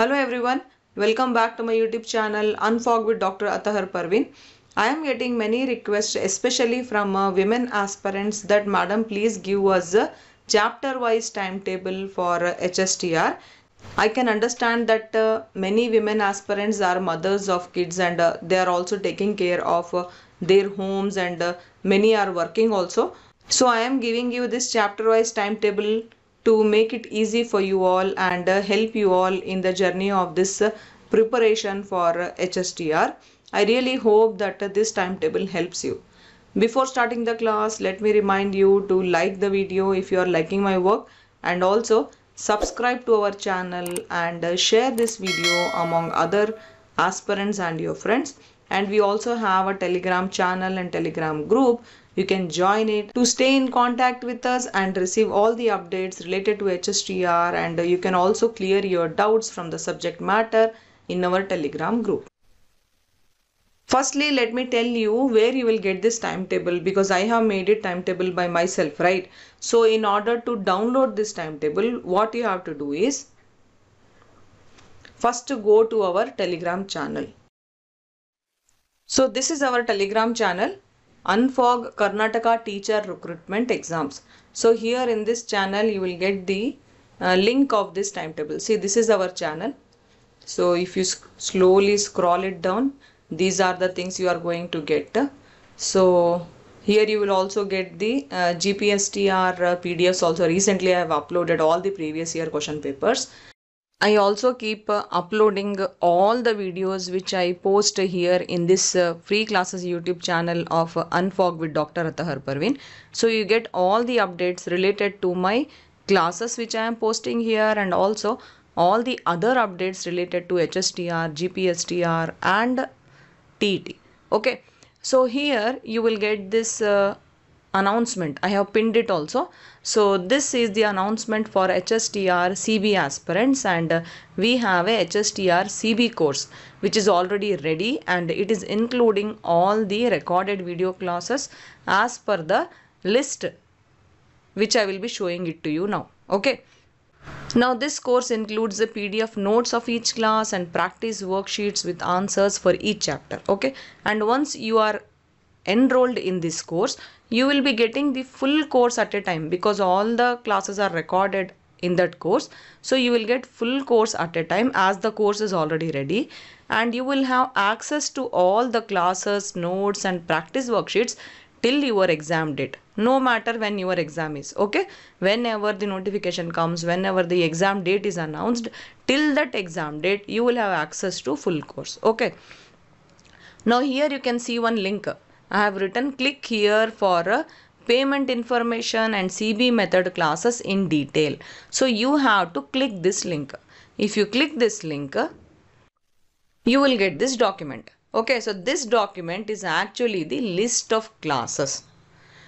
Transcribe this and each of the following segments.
Hello everyone, welcome back to my YouTube channel Unfog with Dr. Atahar Parveen. I am getting many requests, especially from uh, women aspirants, that madam please give us a chapter wise timetable for uh, HSTR. I can understand that uh, many women aspirants are mothers of kids and uh, they are also taking care of uh, their homes and uh, many are working also. So I am giving you this chapter wise timetable to make it easy for you all and uh, help you all in the journey of this uh, preparation for uh, HSTR. I really hope that uh, this timetable helps you. Before starting the class, let me remind you to like the video if you are liking my work and also subscribe to our channel and uh, share this video among other aspirants and your friends. And we also have a telegram channel and telegram group you can join it to stay in contact with us and receive all the updates related to HSTR and you can also clear your doubts from the subject matter in our telegram group. Firstly, let me tell you where you will get this timetable because I have made it timetable by myself, right? So in order to download this timetable, what you have to do is first go to our telegram channel. So this is our telegram channel Unfog Karnataka Teacher Recruitment Exams. So here in this channel you will get the uh, link of this timetable. See this is our channel. So if you slowly scroll it down these are the things you are going to get. So here you will also get the uh, GPSTR uh, PDFs also. Recently I have uploaded all the previous year question papers. I also keep uh, uploading all the videos which I post here in this uh, free classes YouTube channel of uh, Unfog with Dr. Atahar Parveen. So you get all the updates related to my classes which I am posting here and also all the other updates related to HSTR, GPSTR and TET. Okay. So here you will get this uh, announcement. I have pinned it also. So this is the announcement for HSTR CB aspirants and uh, we have a HSTR CB course which is already ready and it is including all the recorded video classes as per the list which I will be showing it to you now. Okay. Now this course includes the PDF notes of each class and practice worksheets with answers for each chapter. Okay. And once you are enrolled in this course, you will be getting the full course at a time because all the classes are recorded in that course. So you will get full course at a time as the course is already ready. And you will have access to all the classes, notes and practice worksheets till your exam date no matter when your exam is okay? Whenever the notification comes whenever the exam date is announced till that exam date you will have access to full course okay? Now here you can see one link I have written click here for uh, payment information and CB method classes in detail. So you have to click this link. If you click this link, you will get this document. Okay, so this document is actually the list of classes.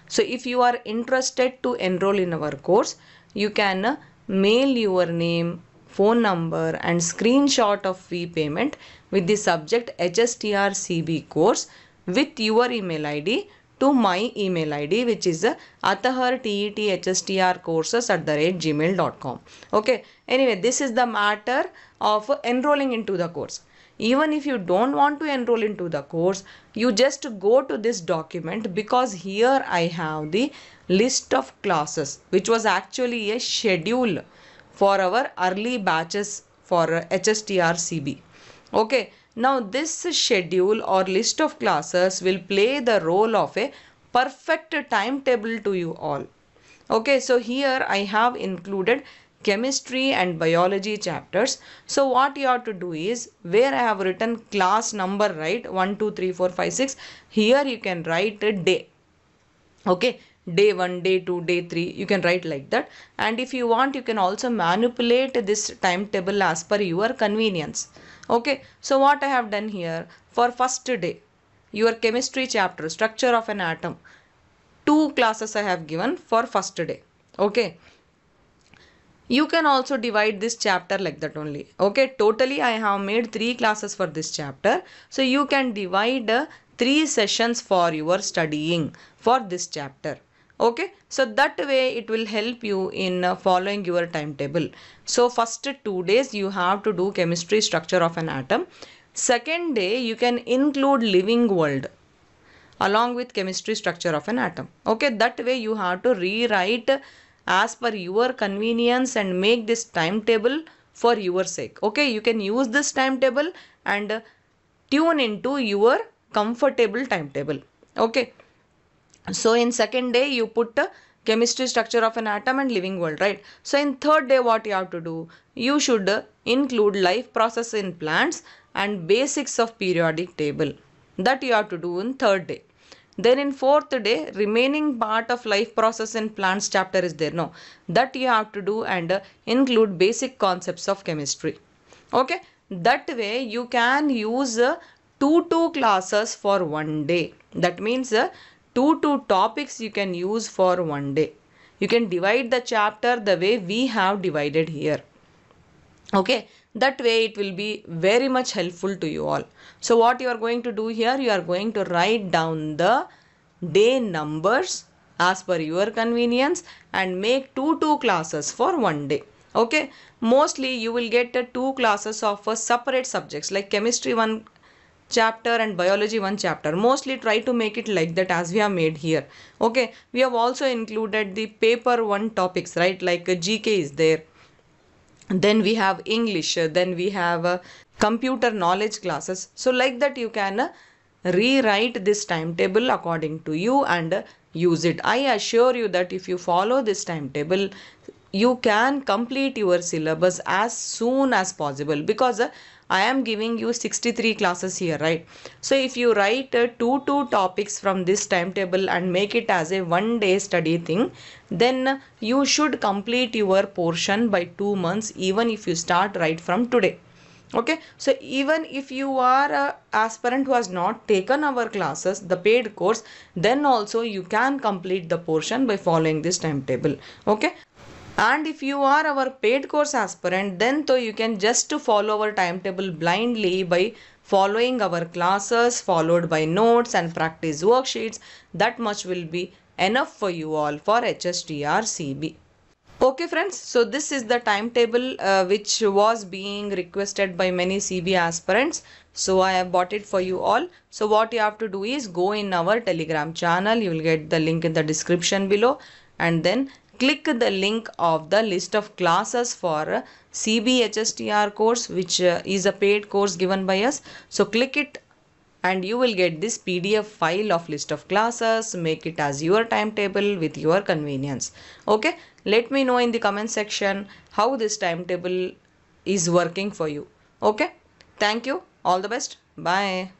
So if you are interested to enroll in our course, you can mail your name, phone number and screenshot of fee payment with the subject HSTR CB course with your email id to my email id which is atahartethstr courses at the rate gmail.com okay. Anyway this is the matter of enrolling into the course. Even if you don't want to enroll into the course you just go to this document because here i have the list of classes which was actually a schedule for our early batches for hstr cb okay now this schedule or list of classes will play the role of a perfect timetable to you all. Okay, so here I have included chemistry and biology chapters. So what you have to do is where I have written class number right 1, 2, 3, 4, 5, 6 here you can write a day. Okay, day 1, day 2, day 3 you can write like that and if you want you can also manipulate this timetable as per your convenience okay so what i have done here for first day your chemistry chapter structure of an atom two classes i have given for first day. Okay you can also divide this chapter like that only. Okay totally i have made three classes for this chapter. So you can divide uh, three sessions for your studying for this chapter okay? So that way it will help you in uh, following your timetable. So first two days you have to do chemistry structure of an atom. Second day you can include living world along with chemistry structure of an atom. Okay? That way you have to rewrite as per your convenience and make this timetable for your sake. Okay? You can use this timetable and tune into your comfortable timetable. Okay so in second day you put chemistry structure of an atom and living world right? So in third day what you have to do? You should include life process in plants and basics of periodic table. That you have to do in third day. Then in fourth day remaining part of life process in plants chapter is there no? That you have to do and include basic concepts of chemistry. Okay? That way you can use two two classes for one day. That means two two topics you can use for one day. You can divide the chapter the way we have divided here. Okay? That way it will be very much helpful to you all. So what you are going to do here? You are going to write down the day numbers as per your convenience and make two two classes for one day. Okay? Mostly you will get two classes of separate subjects like chemistry one chapter and biology one chapter. Mostly try to make it like that as we have made here. Okay we have also included the paper one topics right? Like uh, gk is there. Then we have english then we have uh, computer knowledge classes. So like that you can uh, rewrite this timetable according to you and uh, use it. I assure you that if you follow this timetable you can complete your syllabus as soon as possible because uh, I am giving you 63 classes here, right? So if you write uh, two two topics from this timetable and make it as a one day study thing, then you should complete your portion by two months even if you start right from today. Okay, so even if you are a aspirant who has not taken our classes, the paid course, then also you can complete the portion by following this timetable. Okay, and if you are our paid course aspirant then though you can just follow our timetable blindly by following our classes followed by notes and practice worksheets that much will be enough for you all for HSTR CB. Okay friends, so this is the timetable uh, which was being requested by many CB aspirants. So I have bought it for you all. So what you have to do is go in our telegram channel. You will get the link in the description below and then click the link of the list of classes for CBHSTR course which uh, is a paid course given by us. So click it and you will get this PDF file of list of classes. Make it as your timetable with your convenience. Okay. Let me know in the comment section how this timetable is working for you. Okay. Thank you. All the best. Bye.